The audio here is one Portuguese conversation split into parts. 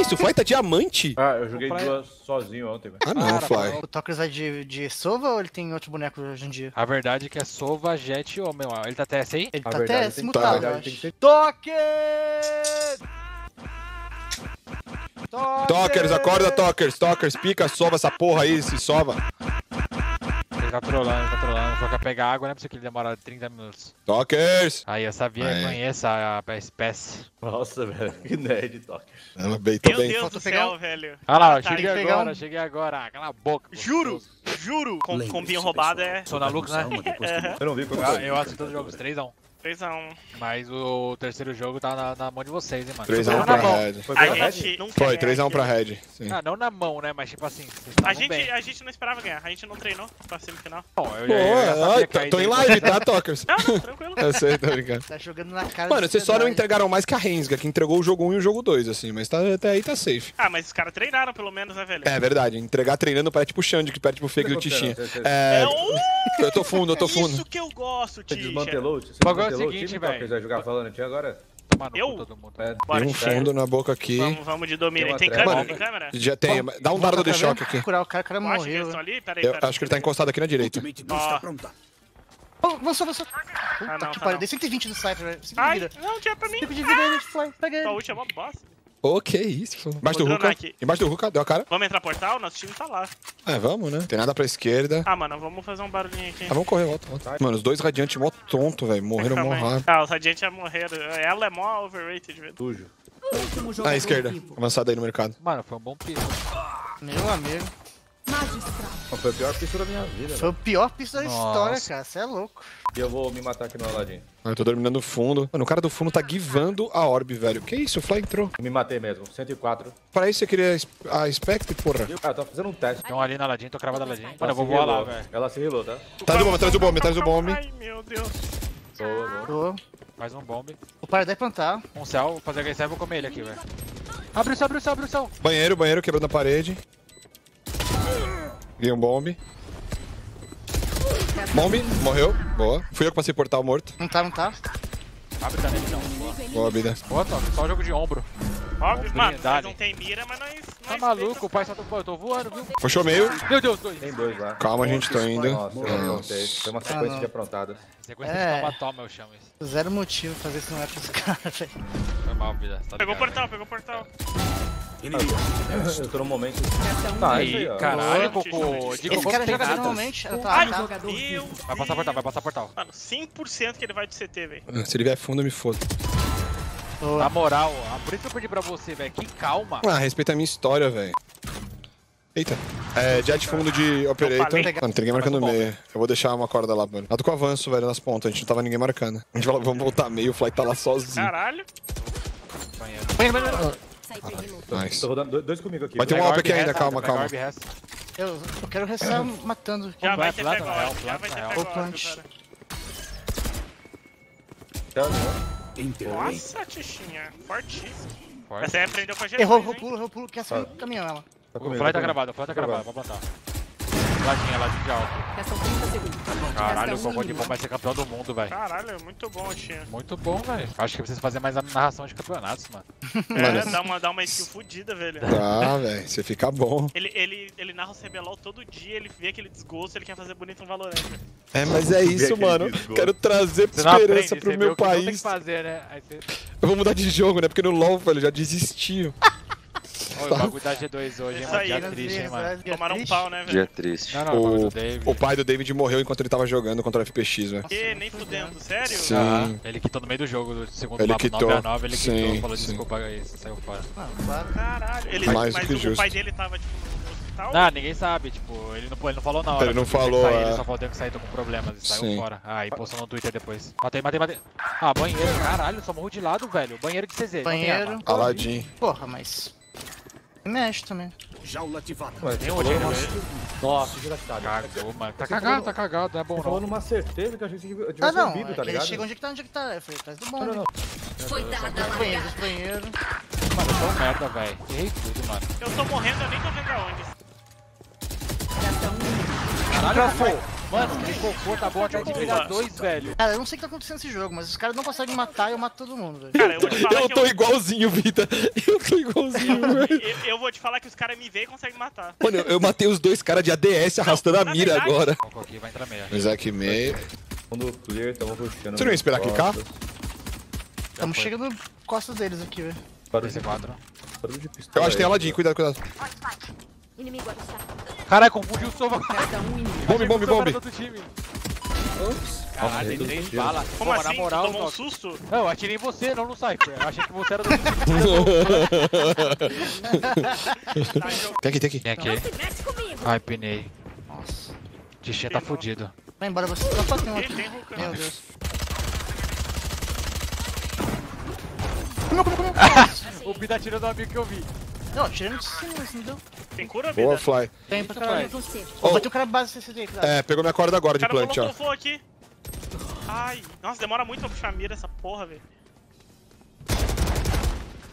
isso? O Fly tá diamante? Ah, eu joguei Comprar- duas sozinho ontem, velho. Ah, não, Para, Fly. O Tokers vai de, de Sova ou ele tem outro boneco hoje em dia? A verdade é que é Sova, Jet e Homem. Ele tá TS aí? Ele A tá até tem- tem que ser- Toque! Tokers, acorda, Tokers. Tokers, pica, sova essa porra aí, se sova. Ele tá trolando, ele tá trolando. Foi pegar água, não é possível que ele demora 30 minutos. Tokers. Aí, eu sabia, Aí. conheço a, a espécie. Nossa, velho, que nerd, toque. Ah, bem, tô Meu bem. Deus Falta do pegar céu, velho. Olha lá, eu Tá, cheguei que pegar agora, um- cheguei agora. Cala a boca. Juro, gostoso. juro. Com, combinho roubado é Sou na Lux, né? Eu não vi Ah, eu assisto todos os jogos 3x1. 3x1. Mas o terceiro jogo tá na, na mão de vocês, hein, mano. 3x1 Não na pra. Red. Foi A pela Red? gente nunca Foi, ganha 3x1 aqui. pra Red. Sim. Ah, não na mão, né? Mas tipo assim, vocês A gente, bem. a gente não esperava ganhar, a gente não treinou pra semifinal. Bom, eu, Pô, eu, eu que tô, tô em live, tá, Tokers? Não, não, tranquilo. Eu sei, tô brincando. Tá jogando na cara Mano, vocês só não entregaram mais que a Rensga, que entregou o jogo 1 e o jogo 2, assim, mas tá, até aí tá safe. Ah, mas os caras treinaram pelo menos, né, velho? É verdade, entregar treinando parece tipo o Xande, que perde pro fake do Tichinha. É, É, uh, eu tô fundo, eu tô fundo. Isso que eu gosto, Você desmantelou? Você bagulho é o seguinte, time, velho. Vai jogar Valorant agora? Eu? cu todo mundo. É, Bora, um fundo na boca aqui. Vamos, vamos de domínio. Tem Tem câmera? Mano, Tem câmera? Já tem, dá um dardo de choque aqui. Procurar o cara, o cara Eu acho que eles morreu. estão ali? Peraí, Eu peraí. acho que ele tá encostado aqui na direita. Ó. Oh, avançou, avançou. Ah, Puta não, que tá pariu, dei 120 do Cypher, velho. 5 de Ai, não, tinha pra mim. 5 de vida Fly. Pega Tua ele. ult é uma bosta. Ô, que isso. Embaixo do Ruka. Embaixo do Ruka, deu a cara. Vamos entrar portal? Nosso time tá lá. É, vamos, né? Tem nada pra esquerda. Ah, mano, vamos fazer um barulhinho aqui. Ah, vamos correr, volta, volta. Mano, os dois radiantes mó tonto, velho. Morreram mó rápido. Ah, os radiantes já morreram. Ela é mó overrated, velho. Sujo. Ah, esquerda. Avançada aí no mercado. Mano, foi um bom piso. Meu amigo. Foi a pior pista da minha vida, Foi o pior piso da história, cara. Você é louco. E eu vou me matar aqui no Aladdin. Ah, eu tô dominando o fundo. Mano, o cara do fundo tá givando a orb, velho. Que isso? O Fly entrou. Me matei mesmo. 104. Pra isso você queria a Spect, porra. Ah, eu tô fazendo um teste. Tem um ali na Aladdin, tô cravado na Aladdin. Mano, Ela eu vou voar lá, velho. Ela se rilou, tá? Traz o bombe, traz o bombe, traz o bombe. Ai, meu Deus. Boa, boa. Tô. Mais um bombe. O Paradise plantar. Um céu, vou fazer HSI e vou comer ele aqui, velho. Abre o céu, abre o céu, abre o céu. Banheiro, banheiro, quebrando a parede. Ganhei um bombe. Bombe, morreu. Boa. Fui eu que passei portal morto. Não tá, não tá. Abre tá nele, não. Boa. Boa, vida. Boa, Toque, só jogo de ombro. Óbvio, mano, não tem mira, mas nós... Tá maluco, o pai só tô... Pô, eu tô voando, viu? Puxou meio. Meu Deus, dois. Tem dois lá. Calma, gente, tô indo. Nossa, eu aprontei. Foi uma sequência não. de aprontadas. Sequência É. de toma, toma, eu chamo isso. Zero motivo pra ver se não é pros caras, velho. Foi mal, vida. Tá Pegou o portal, pegou o portal. Eu tô no momento. Tá, isso aí, caralho, cocô. Esse cara joga normalmente. Ah, Ai, tá, tá. meu Vai passar portal, vai passar portal. Mano, 100% que ele vai de CT, velho. Se ele vier fundo, eu me fodo. Na moral, por isso que eu pedi pra você, velho. Que calma. Ah, respeita a minha história, velho. Eita. É, jet fundo de Operator. Mano, tem ninguém marcando bom, meio. Eu vou deixar uma corda lá, mano. Nada com avanço, velho, nas pontas. A gente não tava ninguém marcando. A gente vai, vamos voltar meio, o Fly tá lá sozinho. Caralho. Banheiro. Banheiro, banheiro. Nice. Tô rodando dois- dois comigo aqui. Vai ter um AWP aqui ainda, calma, calma. Eu, eu quero restar matando. Já vai ter plant, pego na real, óbvio, já plant, vai ter real. pego Ô, plant. Tá? Nossa, Tichinha. Fortíssimo. Essa aí aprendeu com a gente. Errou, errou, pulo, errou, pulo. Quer sair Ah. caminhão ela. Tá O fly tá comigo. gravado, o fly tá Tá gravado, vou plantar. Ladinho de alto. Restam 30 segundos. Caralho, o Cocô de bom vai ser campeão do mundo, velho. Caralho, muito bom, Tichinha. Muito bom, velho. Acho que precisa fazer mais a narração de campeonatos, mano. É, dá uma, dá uma skill fodida, velho. Tá, velho. Você fica bom. Ele, ele, ele narra o CBLOL todo dia, ele vê aquele desgosto, ele quer fazer bonito no Valorant. velho. É, mas é isso, mano. desgosto. Quero trazer esperança aprende, pro meu o que não tem que país. fazer, né? Aí você... Eu vou mudar de jogo, né? Porque no LoL, velho, já desisti. Ô, o bagulho da G2 hoje, hein, mano. Dia né, triste, hein, mano. Tomaram um pau, né, velho? Dia triste. Não, não, o O, do David. o pai do David morreu enquanto ele tava jogando contra o FPX, velho. Que nem fudendo, sério? Sim. Ah, ele quitou no meio do jogo, do segundo Ele mapa, quitou. 9x9, ele Sim, quitou, falou sim. desculpa aí, saiu fora. Ah. Caralho. Ele, Mais do mas que o justo. pai dele tava, tipo, no hospital? Não, ninguém sabe, tipo, ele não, ele não falou na hora. Ele não que falou, sair, é. Ele só falou que sair, tô com problemas, e saiu Sim. fora. Ah, e postou no Twitter depois. Matei, matei, matei. Ah, banheiro, caralho, só morro de lado, velho. Banheiro de CZ, Banheiro. Aladdin. Porra, mas. Mexe também. Ué, Tem um outro aí, Nossa, desgraçado. Cagou, mano. Tá cagado, tá cagado, não é bom não. numa certeza que achei que eu Ah, tivesse não. ouvido, é tá que ele ligado? chega onde é que tá, onde é que tá. Eu falei, atrás do bom. Não, não, não. Foi dada a Banheiro, largada. banheiro. Mano, eu um merda, velho. Errei tudo, mano. Eu tô morrendo, eu nem tô vendo aonde. Caralho, pô. Mano, que cocô tá bom até de pegar dois, velho. Cara, eu não sei o que tá acontecendo nesse jogo, mas os caras não conseguem matar e eu mato todo mundo, velho. Cara, eu vou te falar Eu que tô eu, igualzinho, Vita. Eu tô igualzinho, velho. eu, eu vou te falar que os caras me veem e conseguem matar. Mano, eu, eu matei os dois caras de ADS arrastando a na mira verdade- agora. Aqui, vai entrar meia. Isaac meio. Fundo clear, tamo puxando. Você não ia esperar quicar? Estamos chegando costas deles aqui, velho. Barulho Esse quadro. barulho de pistola. Eu acho que tem aí, Aladdin, cuidado, cuidado. Inimigo avistado. Caralho, confundiu o Sova. Resta um inimigo. Bombe, bombe, bombe. do time. Nossa, Caralho, tem três balas. Como Pô, assim? na moral, tomou um susto? Não, eu atirei em você, não no Cypher. Eu achei que você era do. Tá. Tem aqui, tem aqui. Vem aqui. Mexe comigo. Ai, pinei. Nossa. Tichinha tá fudido. Vai embora você. Só só tem um Tem, aqui. tem Hulk. Meu Deus. O Bi tá tirando o amigo que eu vi. Não, tirando de cima, mas não deu. Tem cura, Boa? Fly. Tem pra caralho. Oh. ter o cara base CCD aí, cuidado. É, pegou minha corda agora de cara plant, ó. aqui. Ai, nossa, demora muito pra puxar a mira essa porra, velho.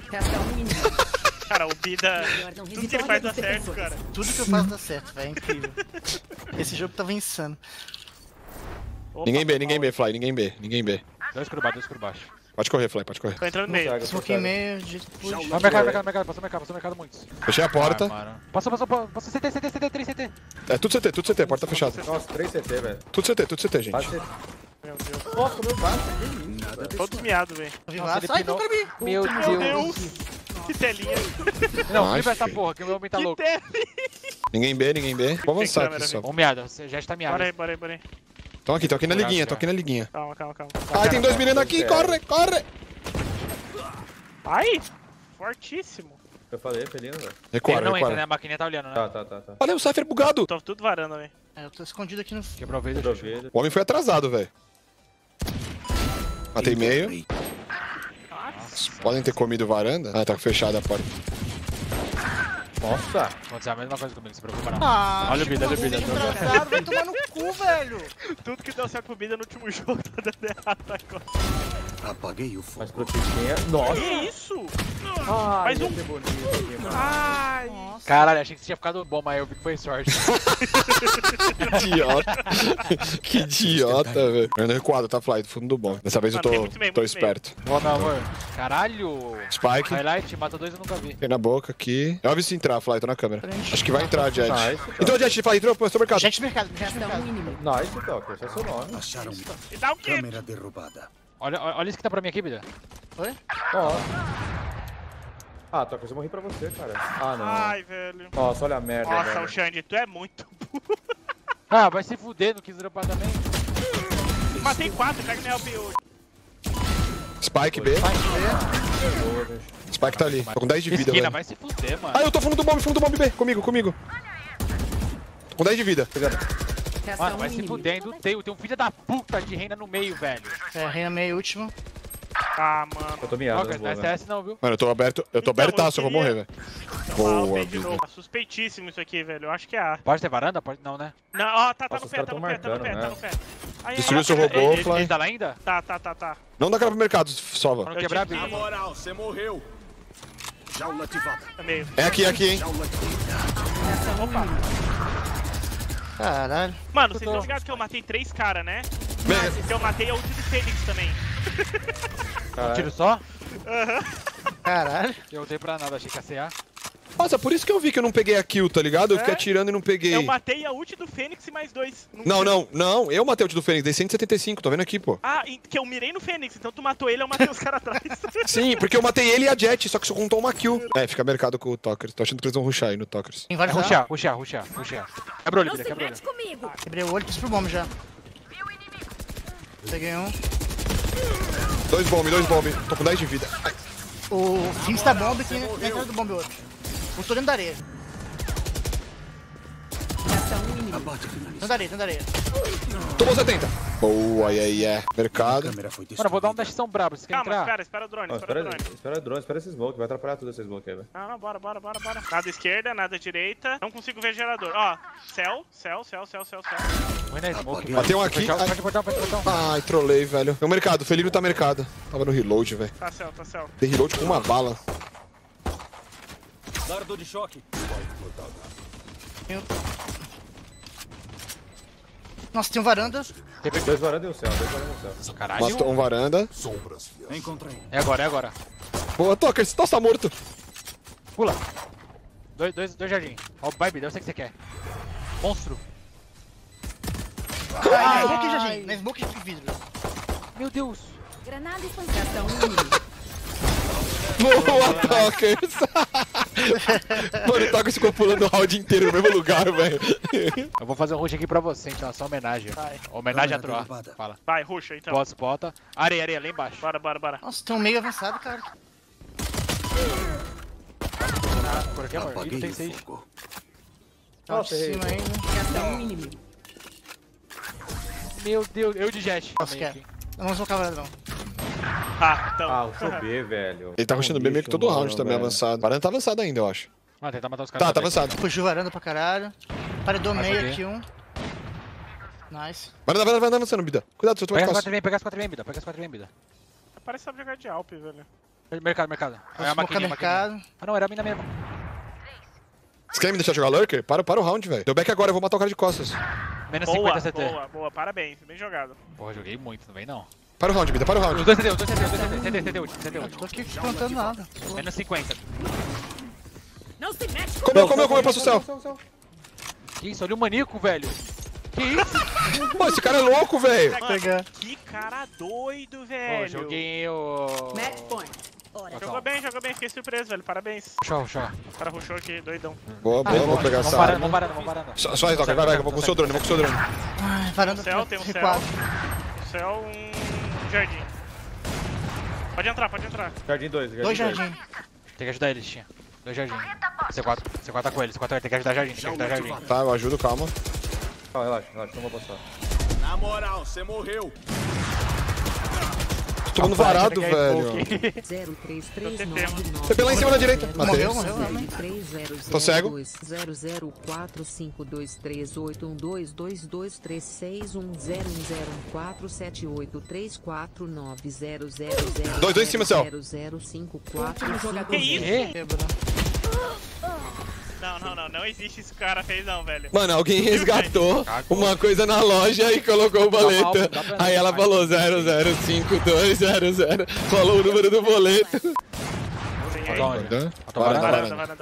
Cara, o Bida. Tudo que ele faz dá certo, cara. Tudo que eu faço dá certo, velho. É incrível. Esse jogo tava insano. Opa, Ninguém B, ninguém B, Fly, ninguém B, ninguém B. Dois por baixo, dois por baixo. Pode correr, Fly, pode correr. Tô entrando no meio. Smoke em meio, de jeito que pude. Vai mercado, mercado, mercado. Passou mercado, passou mercado muitos. Fechei a porta. Mano. Passou, passou, passou. CT, CT, CT, 3 CT. É tudo CT, tudo CT, porta fechada. Nossa, 3 CT, velho. Tudo CT, tudo CT, gente. Meu Deus. Nossa, meu base, que isso? Todos miados, velho. Vivaço. ele Ai, pinou. tô pra mim. Meu Deus. Que telinha. Não, viva essa porra, que o meu homem tá Que louco. Ninguém B, ninguém B. Vou avançar aqui só. Ô, miada, você já está miado. Bora aí, bora aí, bora aí. Tão aqui, tão aqui na liguinha, tão aqui na liguinha. Calma, calma, calma. Ai, tem dois meninos aqui, corre, corre! Ai, fortíssimo. Eu falei, felino, velho. Ele não entra, né? A maquininha tá olhando, né? Tá, tá, tá, tá. Olha o Cypher bugado! Tô tudo varando, velho. É, eu tô escondido aqui no. Quebrou Chuchu. vidro. O homem foi atrasado, velho. Matei meio. Podem ter comido varanda? Ah, tá fechada a porta. Nossa! Aconteceu a mesma coisa comigo, se preocupa não. Ah, Olha o vídeo, olha o. Atrasado, vai tomar no cu, velho. Tudo que deu certo pro Bida no último jogo tá dando errado agora. Mas pro Tichinha. Nossa! Que isso? Ai, Mais ia um. aqui, mano. Ai. Caralho, achei que você tinha ficado bom, mas eu vi que foi sorte. Que idiota. que idiota, velho. Eu ando recuado, tá, Fly? Do fundo do bom. Dessa vez eu Mano, tô, meio, tô esperto. Bom, meu amor. Caralho. Spike. Highlight, mata dois eu nunca vi. Tem na boca aqui. Eu aviso entrar, Fly, tô na câmera. Acho que vai entrar, Jet. Nice. Então, Jet, Fly, entrou, postou mercado. De mercado, um mercado. inimigo. Nice, Toker, esse é seu nome. Me dá o quê? Olha, olha olha isso que tá pra mim aqui, Bida. Oi? Ó. Ah, Toker, eu morri pra você, cara. Ah, não. Ai, velho. Nossa, olha a merda, Nossa, o velho. Xande, tu é muito burro. Ah, vai se fuder, não quis dropar também. Matei quatro, pega minha LB hoje. Spike B. Spike tá ali. Tô com 10 de vida, Esquina, velho. vai se fuder, mano. Ah, eu tô fundo do bomb, fundo do bomb B. Comigo, comigo. Tô com 10 de vida. Mano, vai se fudendo. Tem, tem um filho da puta de reina no meio, velho. É, reina meio último. Ah, mano. Eu tô miado, Joga, não é velho. CS não, viu? Mano, eu tô aberto. Eu tô Então, abertaço, eu eu vou morrer, queria- velho. Boa, de novo. Suspeitíssimo isso aqui, velho. Eu acho que é A. Pode ter varanda? Pode não, né? Não, ó, tá, tá Nossa, no pé, tá no pé, tá no pé, marcando, tá no né? pé. Aí, Destruiu seu robô, Ele, Fly. ele tá lá ainda? Tá, tá, tá, tá. Não dá cara pro mercado, Sova. Quando quebrar a vida. que- Moral, você morreu. Jaula ativada. É meio. É aqui, é aqui, hein. Jaula ativada. Opa. Caralho. Mano, vocês estão ligados que eu matei três caras, né? Me- Que eu matei a ult do Fênix também. Um Caralho. tiro só? Caralho. Eu dei pra nada, achei que ia CA. Nossa, por isso que eu vi que eu não peguei a kill, tá ligado? Eu fiquei É? atirando e não peguei. Eu matei a ult do Fênix e mais dois. Não, não, não. Eu matei o do Fênix, dei 175, tô vendo aqui, pô. Ah, que eu mirei no Fênix, então tu matou ele, eu matei os caras atrás. Sim, porque eu matei ele e a Jet, só que só contou uma kill. É, fica mercado com o Tokers. Tô achando que eles vão rushar aí no Tokers. É. Quebra o olho, Não Bida, se quebra o olho. mete comigo. Quebrei o olho, preciso pro bomb já. Peguei um. Dois bomb, dois bomb. Tô com 10 de vida. Ai, O Finks tá bomb aqui, né? A cara do bomb outro. Eu tô dentro da areia. Um inimigo. Dentro da areia, dentro da areia. tomou 70. Boa, yeah, yeah. Mercado. Câmera foi Mano, vou dar um dashzão brabo, você quer Calma, entrar? espera, espera o drone, Ó, espera o espera, drone. espera o drone, espera esse smoke, vai atrapalhar tudo esse smoke aí, velho. Não, não, bora, bora, bora, bora. Nada esquerda, nada direita. Não consigo ver gerador. Ó, céu, céu, céu, céu, céu, céu. Põe na smoke, Matei um mano. aqui. Ai, Pode portar, pode portar. ai, trolei, velho. Meu mercado, Felino tá mercado. Tava no reload, velho. Tá céu, tá céu. Dei reload com uma bala. Dardo de choque. Nossa, tem um varanda. Dois varanda e um céu, dois varanda e um céu. Caralho. Matou um varanda. Sombras. Encontrei. É agora, é agora. Boa, Toker, você tá morto. Pula. Dois, dois, dois jardim. Ó, vai, Bida, eu sei o que você quer. Monstro. Ah, smoke e jardim. Na smoke de vidro. Meu Deus. Granada expansão. Resta um. Boa, Tokers. Mano, o Tokers ficou pulando o round inteiro no mesmo lugar, velho. Eu vou fazer um rush aqui pra você, então, só homenagem. Homenagem a Troa. derrubada. Fala. Vai, ruxa então. Bota, bota. Areia, areia, lá embaixo. Bora, bora, bora. Nossa, tem um meio avançado, cara. Por aqui, amor. Ih, tem o seis. Tá de cima ainda. Resta um inimigo. Meu Deus, eu de jet. Nossa, quer. Eu não varanda, não. Ah, então. Ah, o B, velho. Ele tá rushando bem meio que todo Bicho, round mano, também velho. avançado. Varanda tá avançado ainda, eu acho. Ah, tentar matar os caras. Tá, tá avançado. Fugiu varanda pra caralho. Paredou Vai meio aqui um. Nice. Varanda, varanda, varanda avançando, Bida. Cuidado, seu Pega as tomate quatro e vem, pega as quatro e vem, Bida. Pega as quatro e vem, Bida. Parece sabe jogar de Alp, velho. Mercado, mercado. É a maquininha, maquininha. mercado. Ah, não, era a mina mesmo. Vocês querem me deixar jogar lurker? Para, para o round, velho. Deu back agora, eu vou matar o cara de costas. Menos Boa, 50 CT. boa, boa. Parabéns, bem jogado. Porra, joguei muito, não vem não. Para o round, Bida, para o Os round. dois CT, os dois CT, os dois CT, CT, último, CT, último. Tô aqui plantando nada. Menos 50. Não se mete com Comeu, comeu, comeu, passa o céu. Que isso, olha o maníaco, velho. Que isso? Pô, esse cara é louco, velho. Que cara doido, Pô, velho. joguei o... Match point. Jogou bem, jogou bem. Fiquei surpreso, velho. Parabéns. Show, show. O cara rushou aqui, doidão. Boa, boa, vou pegar Vamos essa parando, vamos parando, vamos parando. Só, só aí, Toker, vai, vai, eu vou com o seu drone, eu vou com o seu drone. Ai, varanda Céu, tem um céu. céu, um jardim. Pode entrar, pode entrar. Jardim 2, jardim Dois dois. jardim. Tem que ajudar eles, tinha. Dois jardim. C4, C4 tá com ele, C4 tem que ajudar jardim, tem que ajudar jardim. Tá, eu ajudo, calma. Calma, relaxa, relaxa, não vou passar. Na moral, você morreu. Tô tomando varado, velho. pouco. 03399. TP lá em cima na direita. Matei. Morreu, morreu, não, Tô cego. 004532812231478349000. Dois, dois em cima, céu. 0054 Que isso? Não, não, não. Não existe isso que o cara fez, não, velho. Mano, alguém resgatou uma coisa na loja e colocou o boleto. Aí ela falou 005200. Falou o número do boleto. Varanda.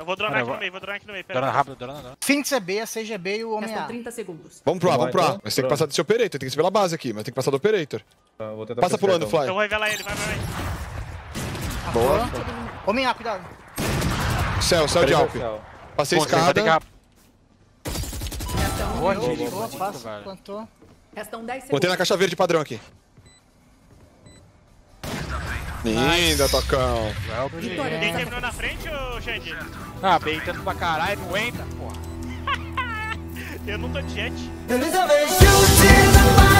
Vou dronar aqui no meio, vou dronar aqui no meio. Aí. rápido, dorando, dorando. Phoenix é B, a Sage é B e o homem Restam A. 30 segundos. Vamos pro A, vamos pro A. Então, Mas tem que passar desse operator, tem que ser pela base aqui, mas tem que passar do operator. Passa pulando, então. Fly. Eu vou revelar ele, vai, vai, vai. Boa. Homem A, cuidado. Céu, céu de Alp. Passei vai que escada. Restam um Boa. Tiri. Boa, Muito, passa, plantou. Restam 10 Botei segundos. na caixa verde padrão aqui. Linda, Tocão. Well, Vitória Quem terminou na frente, ô Xande? Ah, beitando pra caralho, não entra, porra. Eu não tô jet. A ver